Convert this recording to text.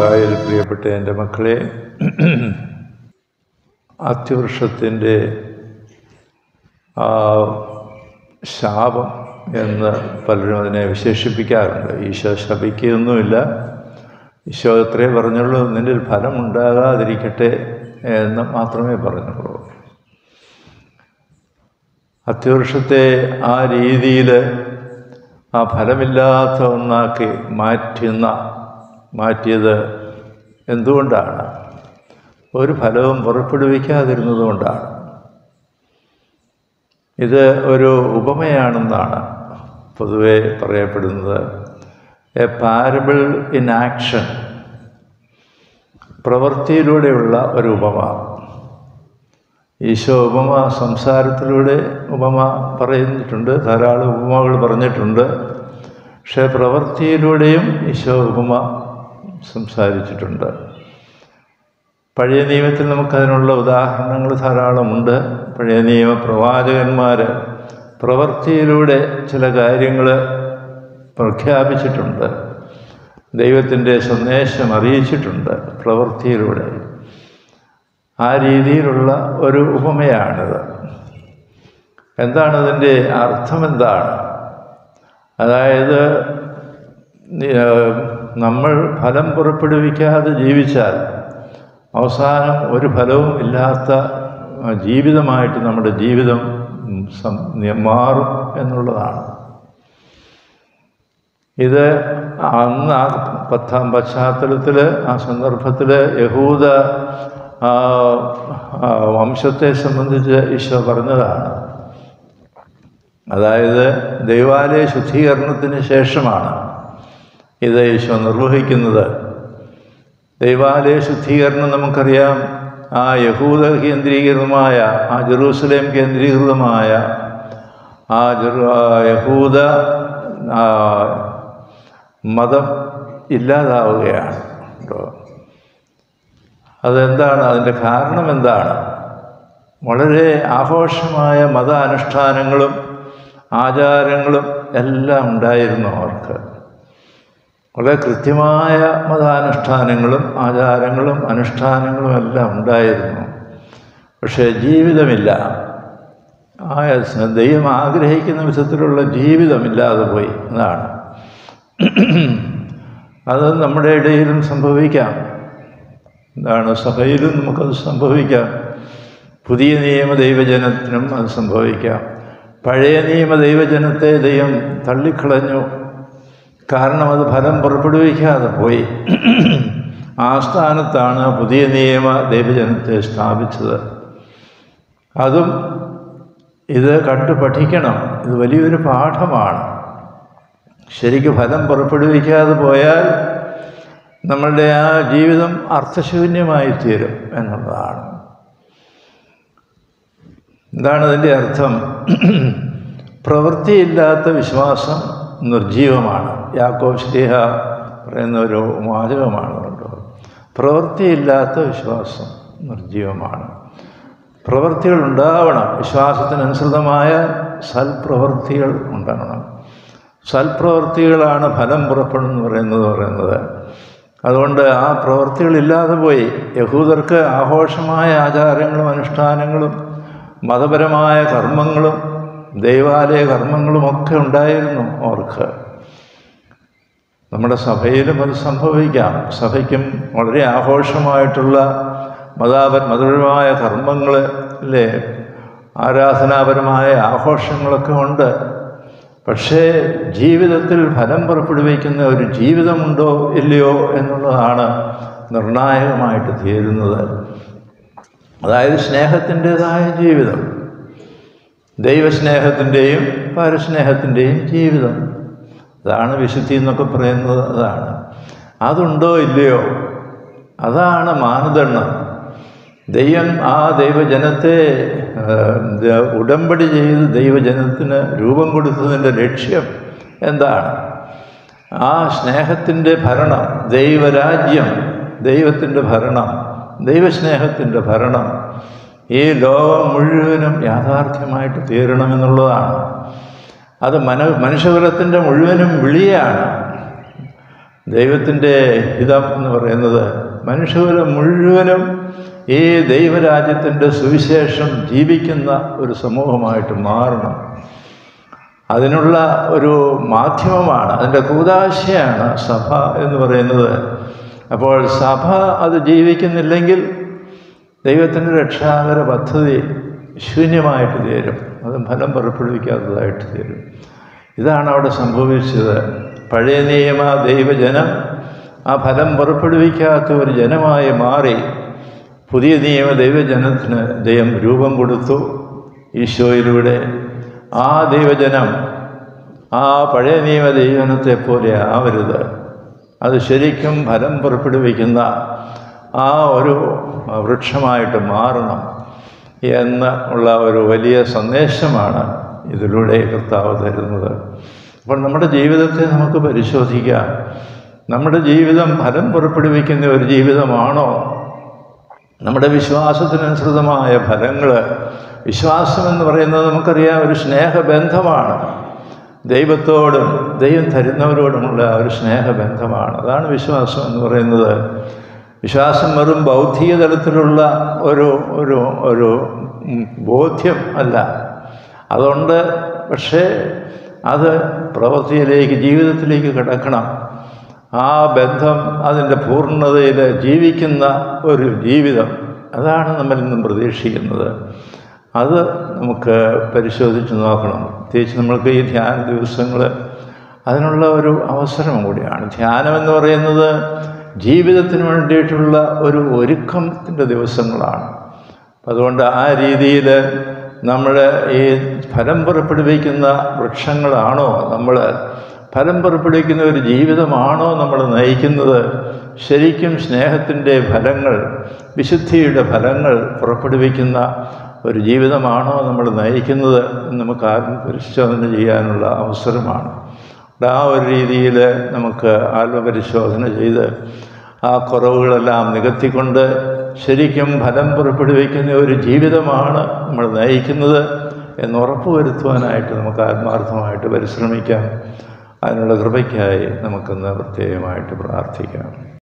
മിശിഹായിൽ പ്രിയപ്പെട്ട എന്റെ മക്കളെ അത്യവൃക്ഷത്തിന്റെ ആ ശാപം എന്ന് പലരും അതിനെ വിശേഷിപ്പിക്കാറുണ്ട്. ഈശോ ശപിക്കുകയൊന്നുമില്ല ഈശോ എത്രയേ പറഞ്ഞുള്ളൂ നിന്റെ ഒരു ഫലം ഉണ്ടാകാതിരിക്കട്ടെ എന്ന് മാത്രമേ പറഞ്ഞുള്ളൂ. അത്യവൃക്ഷത്തെ ആ രീതിയിൽ ആ ഫലമില്ലാത്ത ഒന്നാക്കി മാറ്റുന്ന മാറ്റിയത് എന്തുകൊണ്ടാണ്? ഒരു ഫലവും പുറപ്പെടുവിക്കാതിരുന്നത് കൊണ്ടാണ് ഇത് ഒരു ഉപമയാണെന്നാണ് പൊതുവെ പറയപ്പെടുന്നത്. എ പാരബിൾ ഇൻ ആക്ഷൻ പ്രവൃത്തിയിലൂടെയുള്ള ഒരു ഉപമ. ഈശോ ഉപമ സംസാരത്തിലൂടെ ഉപമ പറയുന്നിട്ടുണ്ട് ധാരാളം ഉപമകൾ പറഞ്ഞിട്ടുണ്ട്. പക്ഷേ പ്രവൃത്തിയിലൂടെയും ഈശോ ഉപമ സംസാരിച്ചിട്ടുണ്ട്. പഴയ നിയമത്തിൽ നമുക്കതിനുള്ള ഉദാഹരണങ്ങൾ ധാരാളമുണ്ട്. പഴയ നിയമ പ്രവാചകന്മാർ പ്രവൃത്തിയിലൂടെ ചില കാര്യങ്ങൾ പ്രഖ്യാപിച്ചിട്ടുണ്ട്. ദൈവത്തിന്റെ സന്ദേശം അറിയിച്ചിട്ടുണ്ട് പ്രവൃത്തിയിലൂടെ. ആ രീതിയിലുള്ള ഒരു ഉപമയാണിത്. എന്താണതിന്റെ അർത്ഥമെന്താണ്? അതായത് നമ്മൾ ഫലം പുറപ്പെടുവിക്കാതെ ജീവിച്ചാൽ അവസാനം ഒരു ഫലവും ഇല്ലാത്ത ജീവിതമായിട്ട് നമ്മുടെ ജീവിതം മാറും എന്നുള്ളതാണ്. ഇത് അന്ന് ആ പത്താം പശ്ചാത്തലത്തിൽ ആ സന്ദർഭത്തിൽ യഹൂദ വംശത്തെ സംബന്ധിച്ച് ഈശോ പറഞ്ഞതാണ്. അതായത് ദൈവാലയ ശുദ്ധീകരണത്തിന് ശേഷമാണ് ഇത് ഈശോ നിർവഹിക്കുന്നത്. ദൈവാലയ ശുദ്ധീകരണം നമുക്കറിയാം. ആ യഹൂദ കേന്ദ്രീകൃതമായ ആ ജെറൂസലേം കേന്ദ്രീകൃതമായ ആ യഹൂദ മതം ഇല്ലാതാവുകയാണ് കേട്ടോ. അതെന്താണ്? അതിന്റെ കാരണം എന്താണ്? വളരെ ആഘോഷമായ മത അനുഷ്ഠാനങ്ങളും ആചാരങ്ങളും എല്ലാം ഉണ്ടായിരുന്നു അവർക്ക്. വളരെ കൃത്യമായ മതാനുഷ്ഠാനങ്ങളും ആചാരങ്ങളും അനുഷ്ഠാനങ്ങളും എല്ലാം ഉണ്ടായിരുന്നു. പക്ഷേ ജീവിതമില്ല. ആ ദൈവം ആഗ്രഹിക്കുന്ന വിധത്തിലുള്ള ജീവിതമില്ലാതെ പോയി എന്നാണ്. അത് നമ്മുടെ ഇടയിലും സംഭവിക്കാം. എന്താണ് സഭയിലും നമുക്കത് സംഭവിക്കാം. പുതിയ നിയമ ദൈവജനത്തിനും അത് സംഭവിക്കാം. പഴയ നിയമ ദൈവജനത്തെ ദൈവം തള്ളിക്കളഞ്ഞു. കാരണം അത് ഫലം പുറപ്പെടുവിക്കാതെ പോയി. ആ സ്ഥാനത്താണ് പുതിയ നിയമ ദൈവജനത്തെ സ്ഥാപിച്ചത്. അതും ഇത് കണ്ടു പഠിക്കണം. ഇത് വലിയൊരു പാഠമാണ്. ശരിക്കും ഫലം പുറപ്പെടുവിക്കാതെ പോയാൽ നമ്മളുടെ ആ ജീവിതം അർത്ഥശൂന്യമായി തീരും എന്നുള്ളതാണ്. എന്താണ് അതിന്റെ അർത്ഥം. പ്രവൃത്തിയില്ലാത്ത വിശ്വാസം നിർജീവമാണ് യാക്കോബ് ശ്രീഹ പറയുന്ന ഒരു വാചകമാണ് കേട്ടോ പ്രവൃത്തിയില്ലാത്ത വിശ്വാസം നിർജീവമാണ് പ്രവൃത്തികൾ ഉണ്ടാവണം. വിശ്വാസത്തിനനുസൃതമായ സൽപ്രവൃത്തികൾ ഉണ്ടാവണം. സൽപ്രവൃത്തികളാണ് ഫലം പുറപ്പെടുന്നു പറയുന്നത് പറയുന്നത്. അതുകൊണ്ട് ആ പ്രവൃത്തികളില്ലാതെ പോയി യഹൂദർക്ക് ആഘോഷമായ ആചാരങ്ങളും അനുഷ്ഠാനങ്ങളും മതപരമായ കർമ്മങ്ങളും ദൈവാലയ കർമ്മങ്ങളുമൊക്കെ ഉണ്ടായിരുന്നു അവർക്ക്. നമ്മുടെ സഭയിലും അത് സംഭവിക്കാം. സഭയ്ക്കും വളരെ ആഘോഷമായിട്ടുള്ള മതാപ മതപരമായ കർമ്മങ്ങൾ അല്ലേ ആരാധനാപരമായ ആഘോഷങ്ങളൊക്കെ ഉണ്ട്. പക്ഷേ ജീവിതത്തിൽ ഫലം പുറപ്പെടുവിക്കുന്ന ഒരു ജീവിതമുണ്ടോ ഇല്ലയോ എന്നുള്ളതാണ് നിർണായകമായിട്ട് തീരുന്നത്. അതായത് സ്നേഹത്തിന്റേതായ ജീവിതം. ദൈവസ്നേഹത്തിന്റെയും പരസ്നേഹത്തിന്റെയും ജീവിതം. അതാണ് വിശുദ്ധി എന്നൊക്കെ പറയുന്നത് അതാണ്. അതുണ്ടോ ഇല്ലയോ? അതാണ് മാനദണ്ഡം. ദൈവം ആ ദൈവജനത്തെ ഉടമ്പടി ചെയ്ത് ദൈവജനത്തിന് രൂപം കൊടുത്തതിന്റെ ലക്ഷ്യം എന്താണ്? ആ സ്നേഹത്തിന്റെ ഭരണം ദൈവരാജ്യം ദൈവത്തിന്റെ ഭരണം ദൈവസ്നേഹത്തിന്റെ ഭരണം ഈ ലോകം മുഴുവനും യാഥാർത്ഥ്യമായിട്ട് തീരണമെന്നുള്ളതാണ്. അത് മന മനുഷ്യകുലത്തിന്റെ മുഴുവനും വിളിയാണ്. ദൈവത്തിന്റെ ഹിതം എന്ന് പറയുന്നത് മനുഷ്യകുലം മുഴുവനും ഈ ദൈവരാജ്യത്തിന്റെ സുവിശേഷം ജീവിക്കുന്ന ഒരു സമൂഹമായിട്ട് മാറണം. അതിനുള്ള ഒരു മാധ്യമമാണ് അതിന്റെ കൂതാശയാണ് സഭ എന്ന് പറയുന്നത്. അപ്പോൾ സഭ അത് ജീവിക്കുന്നില്ലെങ്കിൽ ദൈവത്തിന്റെ രക്ഷാകര പദ്ധതി ശൂന്യമായിട്ട് തീരും. അത് ഫലം പുറപ്പെടുവിക്കാത്തതായിട്ട് തീരും. ഇതാണ് അവിടെ സംഭവിച്ചത്. പഴയ നിയമ ദൈവജനം ആ ഫലം പുറപ്പെടുവിക്കാത്ത ഒരു ജനമായി മാറി. പുതിയ നിയമ ദൈവജനത്തിന് ദൈവം രൂപം കൊടുത്തു ഈശോയിലൂടെ. ആ ദൈവജനം ആ പഴയ നിയമ ദൈവജനത്തെ പോലെ ആവരുത്. അത് ശരിക്കും ഫലം പുറപ്പെടുവിക്കുന്ന ആ ഒരു വൃക്ഷമായിട്ട് മാറണം. എന്ന് ഉള്ള ഒരു വലിയ സന്ദേശമാണ് ഇതിലൂടെ കർത്താവ് തരുന്നത്. അപ്പോൾ നമ്മുടെ ജീവിതത്തെ നമുക്ക് പരിശോധിക്കാം. നമ്മുടെ ജീവിതം ഫലം പുറപ്പെടുവിക്കുന്ന ഒരു ജീവിതമാണോ? നമ്മുടെ വിശ്വാസത്തിനനുസൃതമായ ഫലങ്ങൾ വിശ്വാസം എന്ന് പറയുന്നത് നമുക്കറിയാം ഒരു സ്നേഹബന്ധമാണ്. ദൈവത്തോടും ദൈവം തരുന്നവരോടുമുള്ള ഒരു സ്നേഹബന്ധമാണ്. അതാണ് വിശ്വാസം എന്ന് പറയുന്നത്. വിശ്വാസം വെറും ബൗദ്ധിക തലത്തിലുള്ള ഒരു ഒരു ഒരു ബോധ്യം അല്ല. അതുകൊണ്ട് പക്ഷേ അത് പ്രവൃത്തിയിലേക്ക് ജീവിതത്തിലേക്ക് കിടക്കണം. ആ ബന്ധം അതിന്റെ പൂർണതയിൽ ജീവിക്കുന്ന ഒരു ജീവിതം അതാണ് നമ്മൾ ഇന്നും പ്രതീക്ഷിക്കുന്നത്. അത് നമുക്ക് പരിശോധിച്ച് നോക്കണം. പ്രത്യേകിച്ച് നമ്മൾക്ക് ഈ ധ്യാന ദിവസങ്ങൾ അതിനുള്ള ഒരു അവസരം കൂടിയാണ്. ധ്യാനം എന്ന് പറയുന്നത് ജീവിതത്തിന് വേണ്ടിയിട്ടുള്ള ഒരു ഒരുക്കത്തിന്റെ ദിവസങ്ങളാണ്. അതുകൊണ്ട് ആ രീതിയിൽ നമ്മൾ ഈ ഫലം പുറപ്പെടുവിക്കുന്ന വൃക്ഷങ്ങളാണോ നമ്മൾ ഫലം പുറപ്പെടുവിക്കുന്ന ഒരു ജീവിതമാണോ നമ്മൾ നയിക്കുന്നത്? ശരിക്കും സ്നേഹത്തിന്റെ ഫലങ്ങൾ വിശുദ്ധിയുടെ ഫലങ്ങൾ പുറപ്പെടുവിക്കുന്ന ഒരു ജീവിതമാണോ നമ്മൾ നയിക്കുന്നത് എന്ന് നമുക്ക് ആത്മപരിശോധന ചെയ്യാനുള്ള അവസരമാണ്. ആ ഒരു രീതിയിൽ നമുക്ക് ആത്മപരിശോധന ചെയ്ത് ആ കുറവുകളെല്ലാം നികത്തിക്കൊണ്ട് ശരിക്കും ഫലം പുറപ്പെടുവിക്കുന്ന ഒരു ജീവിതമാണ് നമ്മൾ നയിക്കുന്നത് എന്ന് ഉറപ്പുവരുത്തുവാനായിട്ട് നമുക്ക് ആത്മാർത്ഥമായിട്ട് പരിശ്രമിക്കാം. അതിനുള്ള കൃപയ്ക്കായി നമുക്കിന്ന് പ്രത്യേകമായിട്ട് പ്രാർത്ഥിക്കാം.